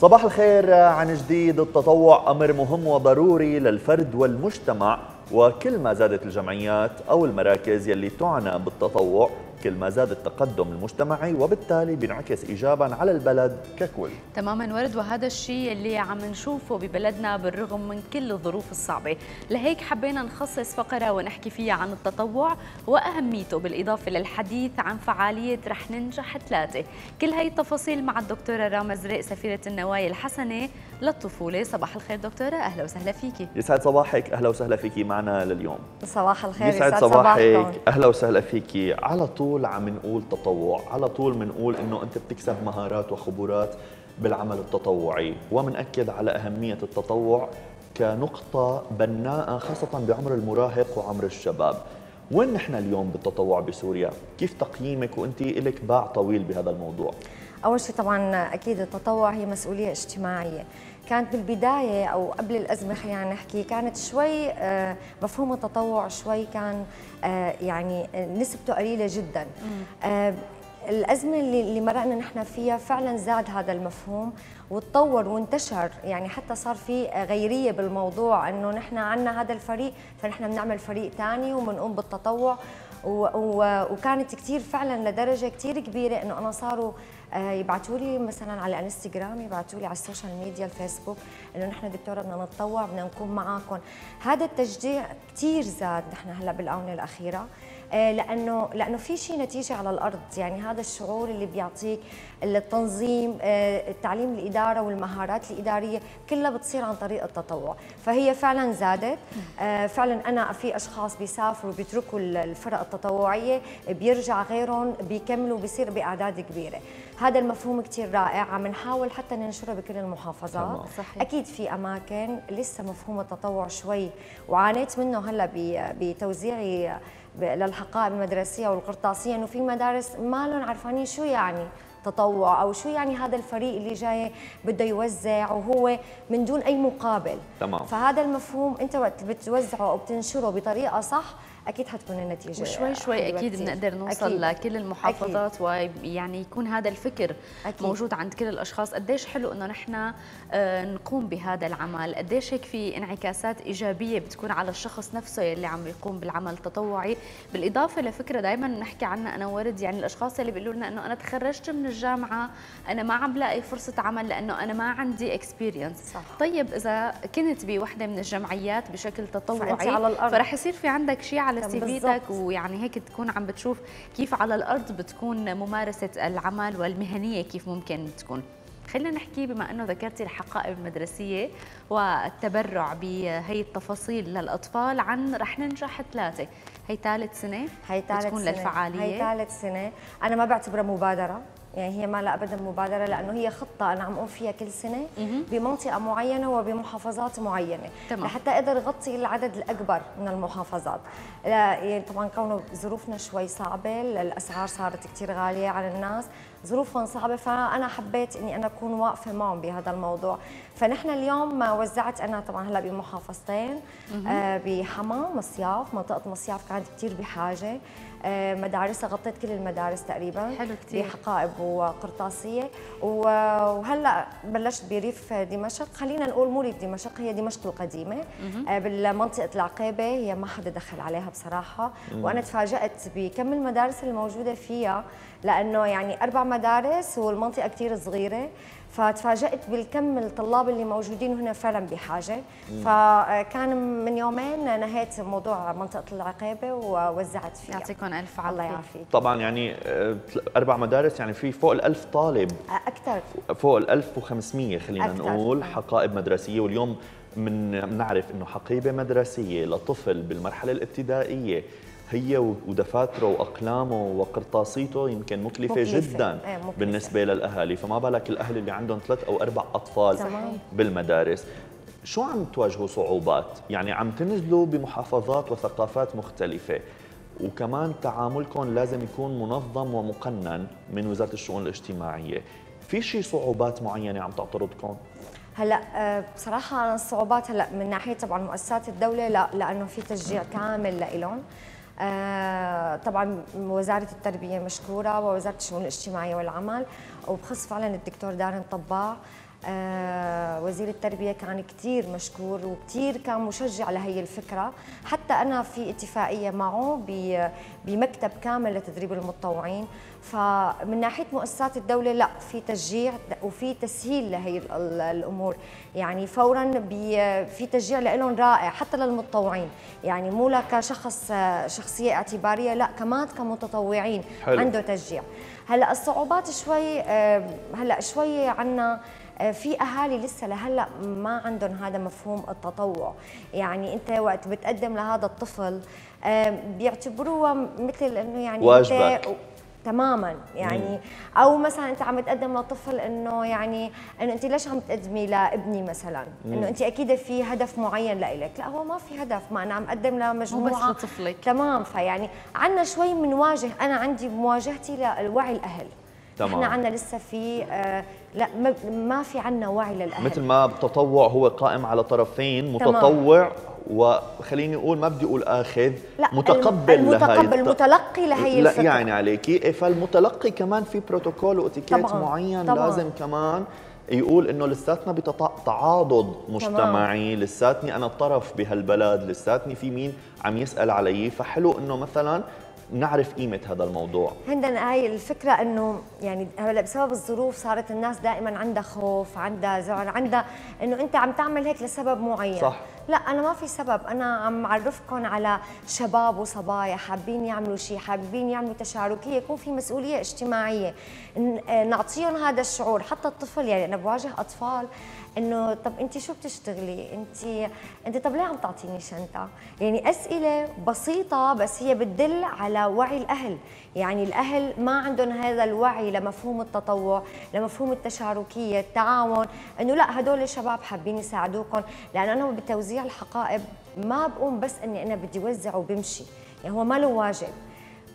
صباح الخير عن جديد. التطوع أمر مهم وضروري للفرد والمجتمع وكل ما زادت الجمعيات أو المراكز يلي تعنى بالتطوع كل ما زاد التقدم المجتمعي وبالتالي بينعكس ايجابا على البلد ككل. تماما ورد وهذا الشيء اللي عم نشوفه ببلدنا بالرغم من كل الظروف الصعبة. لهيك حبينا نخصص فقرة ونحكي فيها عن التطوع وأهميته بالإضافة للحديث عن فعالية رح ننجح ثلاثة. كل هي التفاصيل مع الدكتورة راما زريق سفيرة النوايا الحسنة. للطفولة صباح الخير دكتورة أهلا وسهلا فيكي. يسعد صباحك أهلا وسهلا فيكي معنا لليوم. صباح الخير يسعد صباحك أهلا وسهلا فيكي على طول. عم نقول تطوع على طول بنقول إنه أنت بتكسب مهارات وخبرات بالعمل التطوعي ومنأكد على أهمية التطوع كنقطة بناءة خاصة بعمر المراهق وعمر الشباب وين نحن اليوم بالتطوع بسوريا؟ كيف تقييمك وأنت لك باع طويل بهذا الموضوع؟ أول شيء طبعا أكيد التطوع هي مسؤولية اجتماعية كانت بالبداية أو قبل الأزمة خلينا نحكي كانت شوي آه، مفهوم التطوع شوي كان آه، يعني نسبته قليلة جدا. آه، الأزمة اللي مرقنا نحن فيها فعلا زاد هذا المفهوم وتطور وانتشر. يعني حتى صار في غيرية بالموضوع أنه نحن عنا هذا الفريق فنحن بنعمل فريق ثاني وبنقوم بالتطوع. وكانت كثير فعلا لدرجة كثير كبيرة أنه أنا صاروا آه، يبعثوا لي مثلا على الانستغرام يبعثوا لي على ال social media الفيسبوك إنه نحن دكتوره بدنا نتطوع بدنا نكون معاكم. هذا التشجيع كثير زاد نحن هلأ بالآونة الأخيرة. لأنه لأنه في شيء نتيجة على الأرض. يعني هذا الشعور اللي بيعطيك التنظيم آه، التعليم الإدارة والمهارات الإدارية كلها بتصير عن طريق التطوع. فهي فعلا زادت. فعلا أنا في أشخاص بيسافروا بيتركوا الفرق التطوعية بيرجع غيرهم بيكملوا بيصير بأعداد كبيرة. هذا المفهوم كثير رائع. عم نحاول حتى ننشره بكل المحافظات. صحيح. أكيد في أماكن لسه مفهوم التطوع شوي وعانيت منه هلأ بتوزيعي للحقائب المدرسية والقرطاسية إنه في مدارس ما لهم عرفانين شو يعني تطوع أو شو يعني هذا الفريق اللي جاي بده يوزع وهو من دون أي مقابل. تمام. فهذا المفهوم أنت وقت بتوزعه أو بتنشره بطريقة صح أكيد حتكون النتيجة وشوي شوي أكيد بنقدر نوصل أكيد. لكل المحافظات ويعني يكون هذا الفكر أكيد. موجود عند كل الأشخاص. قديش حلو إنه نحن آه، نقوم بهذا العمل؟ قديش هيك في انعكاسات إيجابية بتكون على الشخص نفسه اللي عم يقوم بالعمل التطوعي؟ بالإضافة لفكرة دائما نحكي عنها أنا ورد يعني الأشخاص اللي بيقولوا لنا إنه أنا تخرجت من الجامعة أنا ما عم لاقي فرصة عمل لأنه أنا ما عندي experience طيب إذا كنت بوحدة من الجمعيات بشكل تطوعي على الأرض. فرح يصير في عندك شيء على CV تك ويعني هيك تكون عم بتشوف كيف على الأرض بتكون ممارسة العمل والمهنية كيف ممكن تكون. خلينا نحكي بما إنه ذكرتي الحقائب المدرسية والتبرع بهي التفاصيل للأطفال عن رح ننجح ثلاثة. هي ثالث سنة هي ثالث سنة للفعالية. هي ثالث سنة. أنا ما بعتبرها مبادرة. يعني هي ما لا ابدا مبادرة لأنه هي خطة أنا عم أقوم فيها كل سنة بمنطقة معينة وبمحافظات معينة. تمام. لحتى أقدر أغطي العدد الأكبر من المحافظات. يعني طبعا كونه ظروفنا شوي صعبة الأسعار صارت كثير غالية على الناس. ظروفهم صعبه فأنا حبيت إني أنا أكون واقفة معهم بهذا الموضوع. فنحن اليوم وزعت أنا طبعا هلأ بمحافظتين آه بحما مصياف منطقة مصياف كانت كثير بحاجة. آه مدارسها غطيت كل المدارس تقريبا حلو كثير بحقائب وقرطاسية. وهلأ بلشت بريف دمشق. خلينا نقول مو ريف دمشق هي دمشق القديمة. آه بالمنطقة العقيبة هي ما حدا دخل عليها بصراحة. وأنا تفاجأت بكم المدارس الموجودة فيها لأنه يعني أربع مدارس والمنطقة كثير صغيرة فتفاجأت بالكم الطلاب اللي موجودين هنا فعلا بحاجة. فكان من يومين نهيت موضوع منطقة العقيبة ووزعت فيها. يعطيكم ألف عافية. الله يعافيك. طبعا يعني آه، أربع مدارس يعني في فوق ال1000 طالب. أكثر. فوق ال 1500 خلينا أكتر. نقول حقائب مدرسية. واليوم من بنعرف إنه حقيبة مدرسية لطفل بالمرحلة الابتدائية. هي ودفاتره وأقلامه وقرطاسيته يمكن مكلفة, مكلفة. جدا إيه مكلفة. بالنسبة للأهالي. فما بالك الأهل اللي عندهم ثلاث أو أربع أطفال صحيح. بالمدارس. شو عم تواجهوا صعوبات؟ يعني عم تنزلوا بمحافظات وثقافات مختلفة. وكمان تعاملكم لازم يكون منظم ومقنن من وزارة الشؤون الاجتماعية. في شيء صعوبات معينة عم تعترضكم هلا آه، بصراحة الصعوبات هلا من ناحية طبعا مؤسسات الدولة لا لأنه في تشجيع كامل لهم طبعا وزارة التربية مشكورة ووزارة الشؤون الاجتماعية والعمل وبخص فعلا الدكتور دارن طباع آه وزير التربية كان كثير مشكور وكثير كان مشجع لهي الفكرة. حتى أنا في اتفاقية معه بمكتب كامل لتدريب المتطوعين. فمن ناحية مؤسسات الدولة لا في تشجيع وفي تسهيل لهي الأمور. يعني فورا في تشجيع لهم رائع حتى للمتطوعين. يعني مو كشخص شخصية اعتبارية لا كمان كمتطوعين حلو. عنده تشجيع. هلأ الصعوبات شوي آه، هلأ شوي عنا في أهالي لسه لهلأ ما عندهم هذا مفهوم التطوع. يعني أنت وقت بتقدم لهذا الطفل آه، بيعتبروها مثل إنه يعني واجبك. تماما. يعني أو مثلا أنت عم تقدم لطفل إنه يعني إنه أنت ليش عم تقدمي لابني مثلا؟ إنه أنت أكيد في هدف معين لإلك. لا هو ما في هدف. ما أنا عم أقدم لمجموعه مو بس لطفلك. تمام. فيعني عندنا شوي بنواجه أنا عندي مواجهتي لوعي الأهل. تمام. إحنا عندنا لسه في آه لا ما في عندنا وعي للأهل مثل ما التطوع هو قائم على طرفين متطوع تمام. وخليني أقول ما بدي أقول آخذ لا متقبل المتقبل المتلقي لهي لا يعني عليكي فالمتلقي كمان في بروتوكول وإتيكيت معين طبعاً. لازم كمان يقول إنه لساتنا بتعاضد مجتمعي لساتني أنا طرف بهالبلد لساتني في مين عم يسأل علي فحلو إنه مثلا نعرف قيمة هذا الموضوع. عندنا هاي الفكرة إنه يعني هلأ بسبب الظروف صارت الناس دائما عندها خوف عندها زعل عندها إنه أنت عم تعمل هيك لسبب معين. صح. لا أنا ما في سبب. أنا عم اعرفكم على شباب وصبايا حابين يعملوا شيء حابين يعملوا تشاركيه يكون في مسؤولية اجتماعية. نعطيهم هذا الشعور. حتى الطفل يعني أنا بواجه أطفال إنه طب انت شو بتشتغلي؟ انت انت طب ليه عم تعطيني شنطة؟ يعني أسئلة بسيطة بس هي بتدل على وعي الأهل. يعني الأهل ما عندهم هذا الوعي لمفهوم التطوع لمفهوم التشاركية التعاون. إنه لا هدول الشباب حابين يساعدوكم لأنه أنا بتوزيع الحقائب ما بقوم بس إني أنا بدي وزع وبمشي. يعني هو ما له واجب.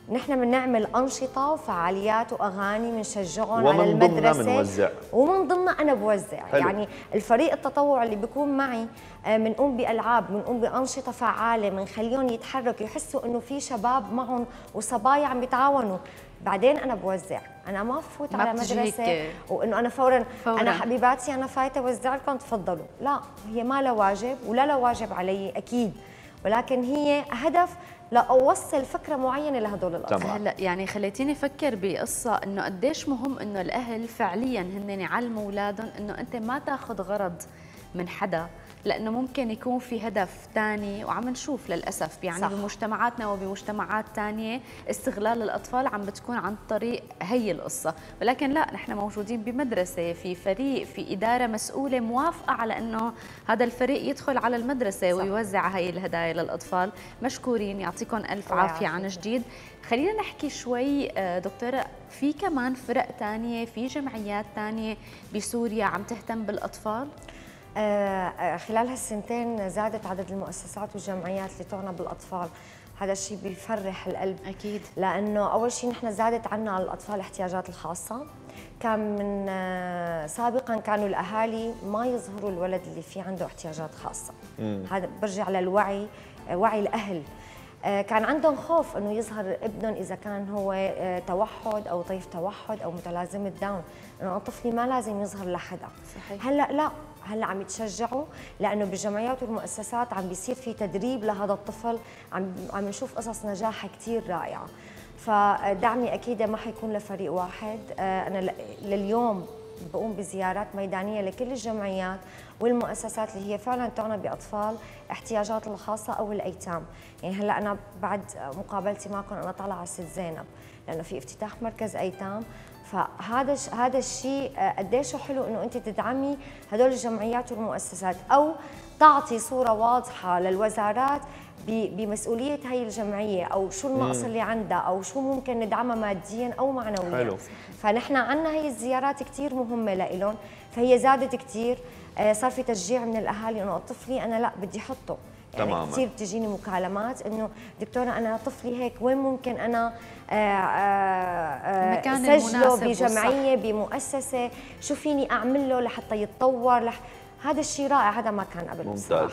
نحن بنعمل أنشطة وفعاليات وأغاني بنشجعهم على المدرسة. ومن ضمنها ومن ضمنها أنا بوزع. حلو. يعني الفريق التطوع اللي بيكون معي بنقوم آه، بألعاب بنقوم بأنشطة فعالة بنخليهم يتحركوا يحسوا إنه في شباب معهم وصبايا عم بيتعاونوا. بعدين أنا بوزع. أنا ما بفوت على مدرسة. وإنه أنا فورا, فورا. أنا حبيباتي أنا فايتة اوزع لكم تفضلوا. لا هي ما لها واجب ولا لها واجب علي أكيد. ولكن هي هدف لاوصل فكرة معينة لهدول الأطفال. هلا يعني خليتيني أفكر بقصة إنه قديش مهم إنه الأهل فعليا هن يعلموا أولادهم إنه أنت ما تاخذ غرض من حدا. لأنه ممكن يكون في هدف ثاني وعم نشوف للأسف يعني صح. بمجتمعاتنا وبمجتمعات ثانية استغلال الأطفال عم بتكون عن طريق هي القصة ولكن لا نحن موجودين بمدرسة في فريق في إدارة مسؤولة موافقة على إنه هذا الفريق يدخل على المدرسة صح. ويوزع هي الهدايا للأطفال مشكورين يعطيكم ألف عافية عن جديد خلينا نحكي شوي آه، دكتورة في كمان فرق ثانية في جمعيات ثانية بسوريا عم تهتم بالأطفال؟ آه، آه، خلال هالسنتين زادت عدد المؤسسات والجمعيات اللي تعنى بالأطفال. هذا الشيء بيفرح القلب. أكيد. لأنه أول شيء نحن زادت عنا الأطفال الاحتياجات الخاصة. كان من آه، سابقا كانوا الأهالي ما يظهروا الولد اللي فيه عنده احتياجات خاصة. هذا برجع للوعي وعي الأهل. كان عندهم خوف إنه يظهر ابنهم إذا كان هو توحد أو طيف توحد أو متلازمه داون إنه طفلي ما لازم يظهر لحدا. صحيح. هلأ لا. هلا عم يتشجعوا لأنه بالجمعيات والمؤسسات عم بيصير في تدريب لهذا الطفل. عم عم نشوف قصص نجاح كثير رائعة. فدعمي أكيد ما حيكون لفريق واحد. آه، أنا لليوم بقوم بزيارات ميدانية لكل الجمعيات والمؤسسات اللي هي فعلا تعنى بأطفال احتياجات الخاصة أو الأيتام. يعني هلا أنا بعد مقابلتي معكم أنا طالعة على ست زينب لأنه في افتتاح مركز أيتام. فهذا هذا الشيء آه، قديش حلو إنه أنت تدعمي هدول الجمعيات والمؤسسات أو تعطي صورة واضحة للوزارات بمسؤولية هي الجمعية أو شو النقص اللي عندها أو شو ممكن ندعمها ماديا أو معنويا. حلو. فنحن عندنا هي الزيارات كثير مهمة لإلهم فهي زادت كثير آه، صار في تشجيع من الأهالي إنه طفلي أنا لأ بدي أحطه. تماما. كثير بتجيني مكالمات إنه دكتورة أنا طفلي هيك وين ممكن أنا آه، آه، سجله بجمعية بمؤسسة شو فيني أعمل له لحتى يتطور لح... هذا الشيء رائع هذا ما كان قبل ممتاز.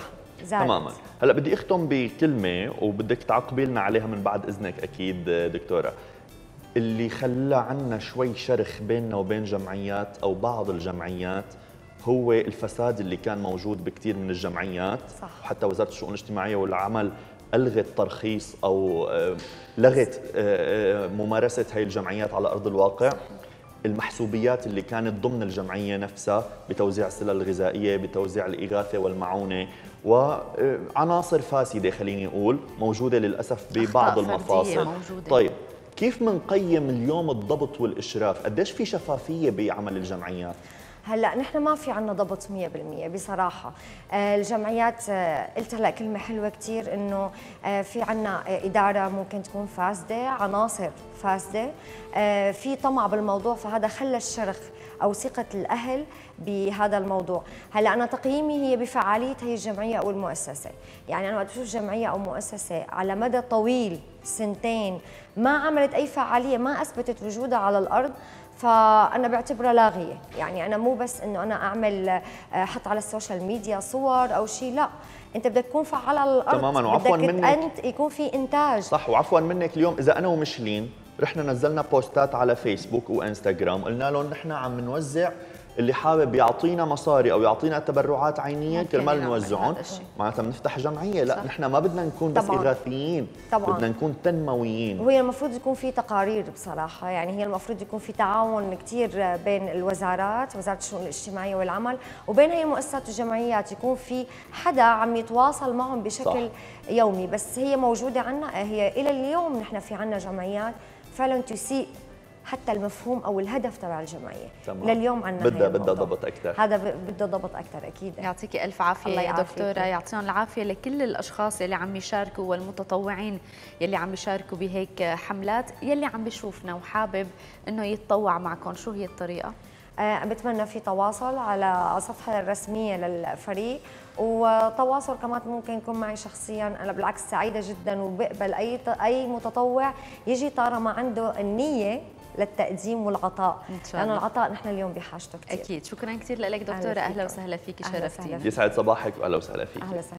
تماما. هلأ بدي أختم بكلمة وبدك تعقبي لنا عليها من بعد إذنك أكيد دكتورة. اللي خلى عنا شوي شرخ بيننا وبين جمعيات أو بعض الجمعيات هو الفساد اللي كان موجود بكثير من الجمعيات صح. وحتى وزارة الشؤون الاجتماعية والعمل ألغت ترخيص أو آه، لغت آه، آه، ممارسة هي الجمعيات على أرض الواقع. المحسوبيات اللي كانت ضمن الجمعية نفسها بتوزيع السلل الغذائية بتوزيع الإغاثة والمعونة وعناصر فاسدة خليني أقول موجودة للأسف ببعض المفاصل. موجودة. طيب كيف منقيم اليوم الضبط والإشراف؟ قديش في شفافية بعمل الجمعيات؟ هلا نحن ما في عنا ضبط 100% بصراحة. آه، الجمعيات آه، قلت هلا كلمة حلوة كثير إنه آه، في عنا إدارة ممكن تكون فاسدة عناصر فاسدة. في طمع بالموضوع فهذا خلى الشرخ أو ثقة الأهل بهذا الموضوع. هلا أنا تقييمي هي بفعالية هي الجمعية أو المؤسسة. يعني أنا وقت بشوف جمعية أو مؤسسة على مدى طويل سنتين ما عملت أي فعالية ما أثبتت وجودها على الأرض فأنا بعتبرها لاغيه يعني أنا مو بس إنه أنا أعمل أحط على ال social media صور أو شيء لا. أنت بدك تكون فعال على الأرض. تماما وعفوا منك. أنت يكون في إنتاج. صح وعفوا منك اليوم. إذا أنا ومشلين رحنا نزلنا بوستات على فيسبوك وإنستغرام قلنا لهم نحن عم نوزع اللي حابب يعطينا مصاري أو يعطينا تبرعات عينية كرمال نوزعهم معناتها بنفتح جمعية. لا نحن ما بدنا نكون بس إغاثيين طبعا. بدنا نكون تنمويين. وهي المفروض يكون في تقارير بصراحة يعني هي المفروض يكون في تعاون كثير بين الوزارات وزارة الشؤون الاجتماعية والعمل وبين هي المؤسسات والجمعيات يكون في حدا عم يتواصل معهم بشكل صح. يومي. بس هي موجودة عنا هي إلى اليوم نحن في عنا جمعيات. فعلا تسيء حتى المفهوم أو الهدف تبع الجمعية. تمام. لليوم عندنا بدها بدها ضبط أكثر هذا بده ضبط أكثر أكيد. يعطيكي ألف عافية الله يا دكتورة. يعطيهم العافية لكل الأشخاص يلي عم يشاركوا والمتطوعين يلي عم يشاركوا بهيك حملات يلي عم بيشوفنا وحابب إنه يتطوع معكم. شو هي الطريقة؟ أه بتمنى في تواصل على الصفحه الرسمية للفريق وتواصل كمان ممكن يكون معي شخصيا. أنا بالعكس سعيدة جدا وبقبل أي أي متطوع يجي طالما عنده النية للتقديم والعطاء. إن شاء الله. لأنه العطاء نحن اليوم بحاجته كثير أكيد. شكرا كثير لك دكتورة. أهلا وسهلا فيك. شرفتيني. يسعد صباحك واهلا وسهلا فيك. أهلا وسهلا